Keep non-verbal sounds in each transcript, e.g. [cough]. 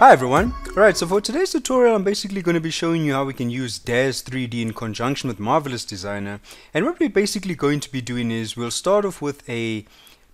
Hi everyone! Alright, so for today's tutorial I'm basically going to be showing you how we can use Daz 3D in conjunction with Marvelous Designer. And what we're basically going to be doing is we'll start off with a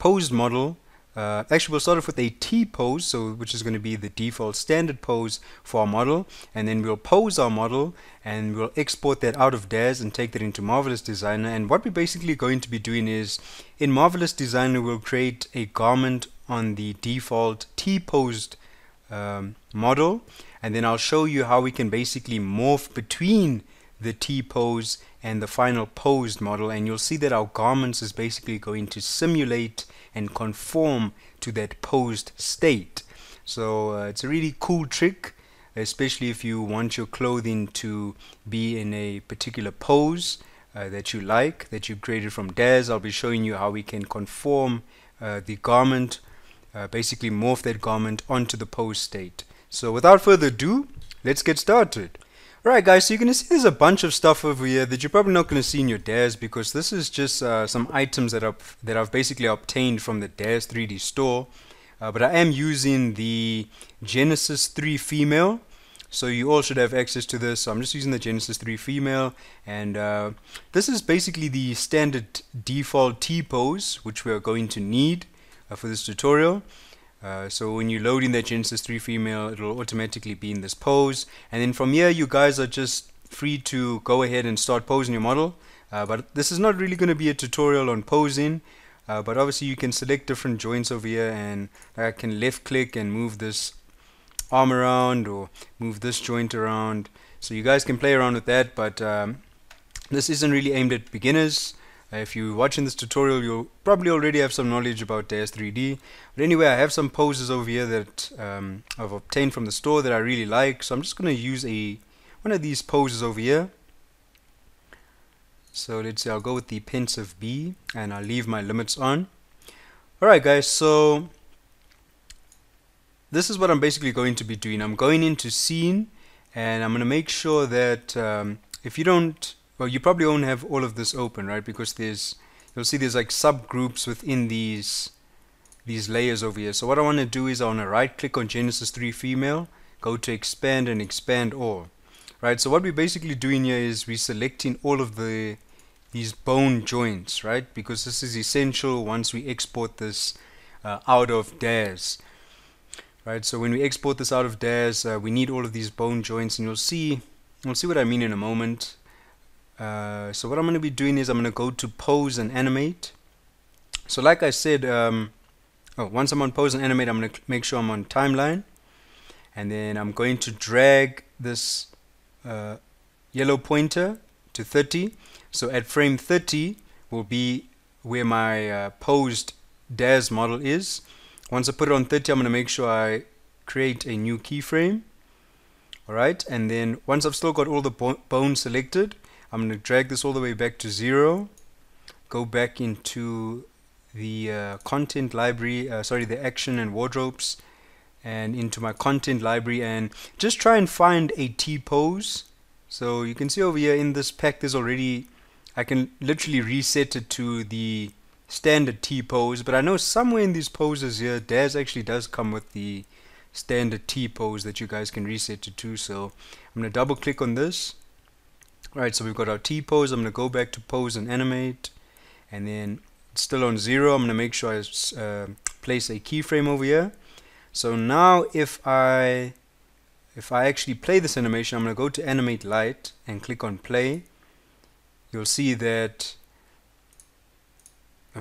posed model uh, actually we'll start off with a T-pose so which is going to be the default standard pose for our model. And then we'll pose our model and we'll export that out of Daz and take that into Marvelous Designer. And what we're basically going to be doing is in Marvelous Designer we'll create a garment on the default T-posed um, model and then I'll show you how we can basically morph between the T-pose and the final posed model and you'll see that our garments is basically going to simulate and conform to that posed state. So uh, it's a really cool trick especially if you want your clothing to be in a particular pose uh, that you like that you created from Daz. I'll be showing you how we can conform uh, the garment uh, basically morph that garment onto the pose state. So without further ado, let's get started. Alright guys, so you're going to see there's a bunch of stuff over here that you're probably not going to see in your Daz because this is just uh, some items that I've, that I've basically obtained from the Daz 3D store. Uh, but I am using the Genesis 3 female. So you all should have access to this. So I'm just using the Genesis 3 female. And uh, this is basically the standard default T-pose, which we are going to need for this tutorial. Uh, so when you load in that Genesis 3 female, it will automatically be in this pose. And then from here, you guys are just free to go ahead and start posing your model. Uh, but this is not really going to be a tutorial on posing. Uh, but obviously you can select different joints over here and I can left click and move this arm around or move this joint around. So you guys can play around with that. But um, this isn't really aimed at beginners. Uh, if you're watching this tutorial, you'll probably already have some knowledge about Daz 3D. But anyway, I have some poses over here that um, I've obtained from the store that I really like. So I'm just going to use a one of these poses over here. So let's say I'll go with the pensive B and I'll leave my limits on. Alright guys, so this is what I'm basically going to be doing. I'm going into scene and I'm going to make sure that um, if you don't well you probably won't have all of this open right? Because there's you'll see there's like subgroups within these these layers over here. So what I want to do is I want to right click on Genesis 3 female go to expand and expand all right? So what we're basically doing here is we're selecting all of the these bone joints right? Because this is essential once we export this uh, out of Daz right? So when we export this out of Daz uh, we need all of these bone joints and you'll see you'll see what I mean in a moment uh, so what I'm going to be doing is I'm going to go to pose and animate. So like I said, um, oh, once I'm on pose and animate, I'm going to make sure I'm on timeline. And then I'm going to drag this uh, yellow pointer to 30. So at frame 30 will be where my uh, posed Daz model is. Once I put it on 30, I'm going to make sure I create a new keyframe. Alright, and then once I've still got all the bo bones selected, I'm going to drag this all the way back to zero go back into the uh, content library uh, sorry the action and wardrobes and into my content library and just try and find a T-pose. So you can see over here in this pack there's already I can literally reset it to the standard T-pose but I know somewhere in these poses here Daz actually does come with the standard T-pose that you guys can reset it to. So I'm going to double click on this Alright, so we've got our T-pose. I'm going to go back to pose and animate. And then still on zero. I'm going to make sure I uh, place a keyframe over here. So now if I if I actually play this animation, I'm going to go to aniMate Lite and click on play. You'll see that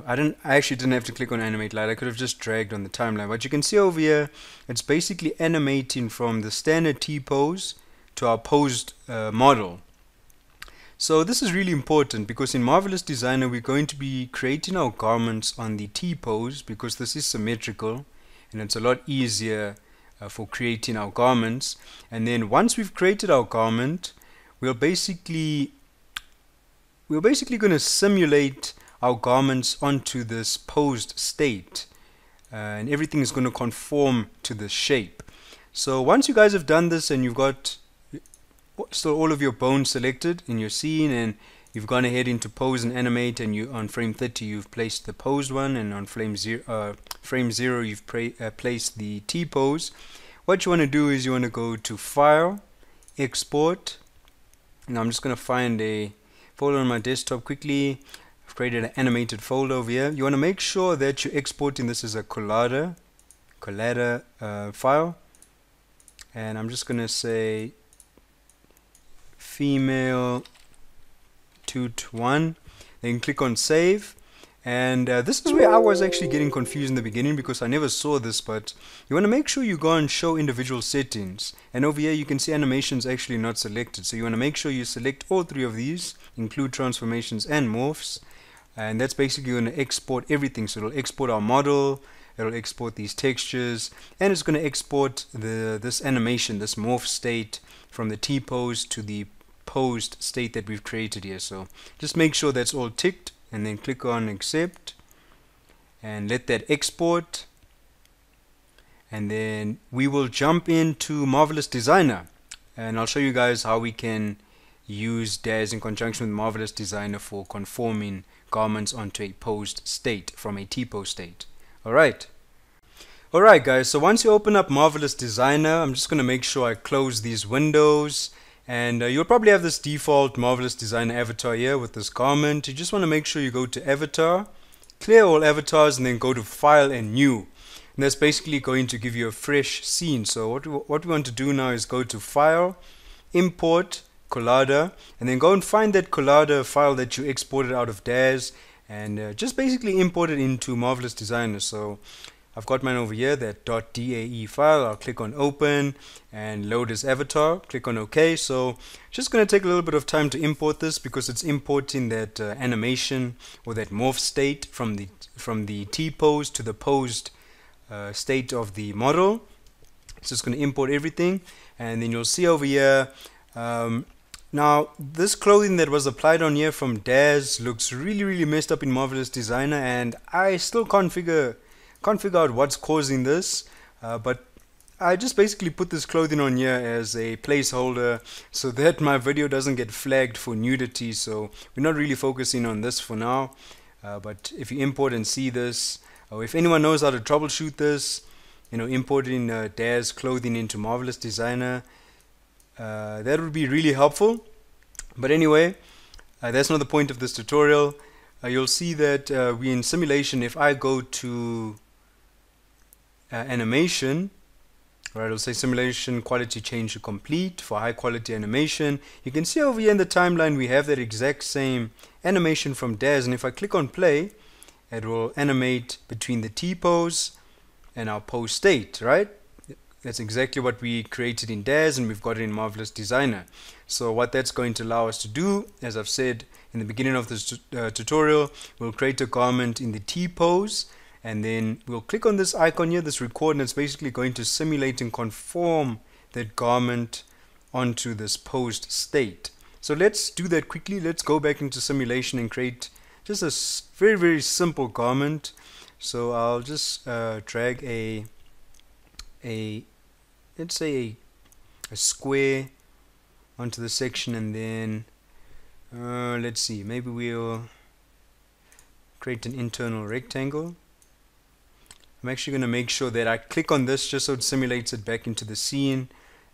I didn't I actually didn't have to click on aniMate Lite. I could have just dragged on the timeline. But you can see over here, it's basically animating from the standard T-pose to our posed uh, model. So this is really important because in Marvelous Designer we're going to be creating our garments on the T-pose because this is symmetrical and it's a lot easier uh, for creating our garments. And then once we've created our garment we're basically we're basically going to simulate our garments onto this posed state uh, and everything is going to conform to the shape. So once you guys have done this and you've got still all of your bones selected in your scene and you've gone ahead into pose and animate and you on frame 30 you've placed the posed one and on frame zero, uh, frame 0 you've uh, placed the T-pose. What you want to do is you want to go to file export. Now I'm just going to find a folder on my desktop quickly. I've created an animated folder over here. You want to make sure that you're exporting this as a Collada Collada uh, file. And I'm just going to say female toot 1 then click on save. And uh, this is where I was actually getting confused in the beginning because I never saw this but you want to make sure you go and show individual settings. And over here you can see animations actually not selected. So you want to make sure you select all three of these include transformations and morphs. And that's basically going to export everything. So it'll export our model it'll export these textures and it's going to export the this animation this morph state from the T-pose to the posed state that we've created here. So just make sure that's all ticked and then click on accept and let that export. And then we will jump into Marvelous Designer. And I'll show you guys how we can use DAZ in conjunction with Marvelous Designer for conforming garments onto a posed state from a T-pose state. Alright. Alright guys, so once you open up Marvelous Designer, I'm just going to make sure I close these windows and uh, you'll probably have this default Marvelous Designer avatar here with this comment. You just want to make sure you go to Avatar, clear all avatars, and then go to File and New. And that's basically going to give you a fresh scene. So what we, what we want to do now is go to File, Import, Collada, and then go and find that Collada file that you exported out of DAZ and uh, just basically import it into Marvelous Designer. So I've got mine over here, that .dae file. I'll click on open and load as avatar. Click on OK. So just going to take a little bit of time to import this because it's importing that uh, animation or that morph state from the from the T-pose to the posed uh, state of the model. It's just going to import everything and then you'll see over here um, now this clothing that was applied on here from DAZ looks really really messed up in Marvelous Designer and I still can't figure can't figure out what's causing this, uh, but I just basically put this clothing on here as a placeholder so that my video doesn't get flagged for nudity. So we're not really focusing on this for now. Uh, but if you import and see this, or if anyone knows how to troubleshoot this, you know, importing uh, DAZ clothing into Marvelous Designer, uh, that would be really helpful. But anyway, uh, that's not the point of this tutorial. Uh, you'll see that uh, we in simulation, if I go to uh, animation right? It'll say simulation quality change to complete for high quality animation. You can see over here in the timeline we have that exact same animation from DAZ and if I click on play it will animate between the T-pose and our pose state right? That's exactly what we created in DAZ and we've got it in Marvelous Designer. So what that's going to allow us to do as I've said in the beginning of this uh, tutorial we'll create a garment in the T-pose and then we'll click on this icon here this record and it's basically going to simulate and conform that garment onto this posed state. So let's do that quickly. Let's go back into simulation and create just a very very simple garment. So I'll just uh, drag a a let's say a, a square onto the section and then uh, let's see maybe we'll create an internal rectangle I'm actually going to make sure that I click on this just so it simulates it back into the scene.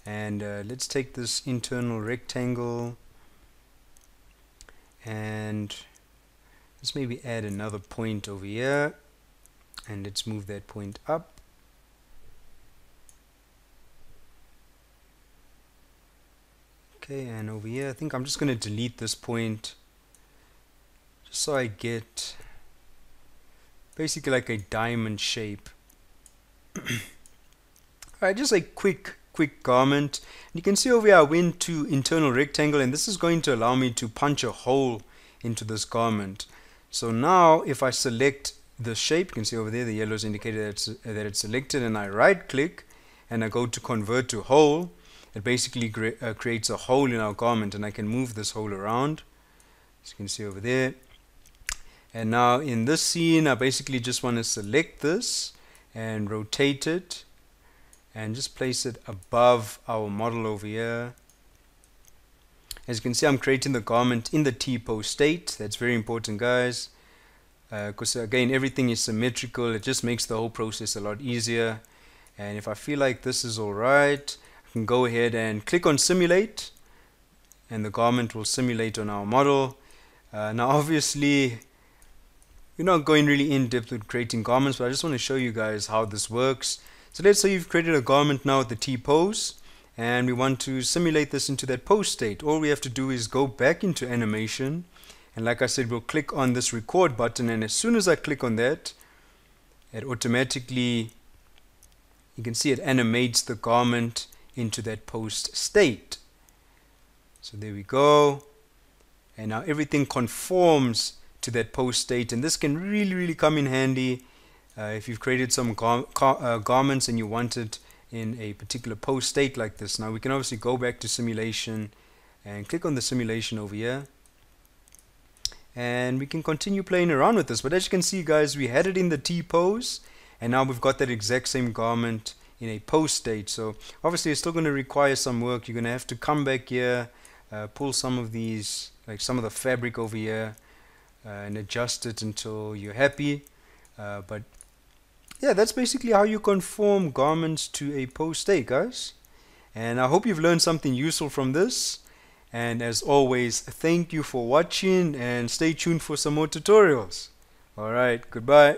And uh, let's take this internal rectangle. And let's maybe add another point over here. And let's move that point up. Okay and over here I think I'm just going to delete this point just so I get basically like a diamond shape. [clears throat] Alright just a quick quick garment you can see over here I went to internal rectangle and this is going to allow me to punch a hole into this garment. So now if I select the shape you can see over there the yellow is indicated that it's, that it's selected and I right click and I go to convert to hole. It basically uh, creates a hole in our garment and I can move this hole around. As you can see over there and now in this scene I basically just want to select this and rotate it and just place it above our model over here. As you can see I'm creating the garment in the T-pose state. That's very important guys. Because uh, again everything is symmetrical. It just makes the whole process a lot easier. And if I feel like this is alright I can go ahead and click on simulate and the garment will simulate on our model. Uh, now obviously we're not going really in depth with creating garments but I just want to show you guys how this works. So let's say you've created a garment now with the T-pose and we want to simulate this into that pose state. All we have to do is go back into animation and like I said we'll click on this record button and as soon as I click on that it automatically you can see it animates the garment into that posed state. So there we go. And now everything conforms to that posed state and this can really really come in handy uh, if you've created some gar uh, garments and you want it in a particular posed state like this. Now we can obviously go back to simulation and click on the simulation over here. And we can continue playing around with this but as you can see guys we had it in the T pose and now we've got that exact same garment in a posed state. So obviously it's still going to require some work. You're going to have to come back here uh, pull some of these like some of the fabric over here and adjust it until you're happy uh, but yeah, that's basically how you conform garments to a posed state, guys. And I hope you've learned something useful from this. And as always, thank you for watching and stay tuned for some more tutorials. Alright, goodbye.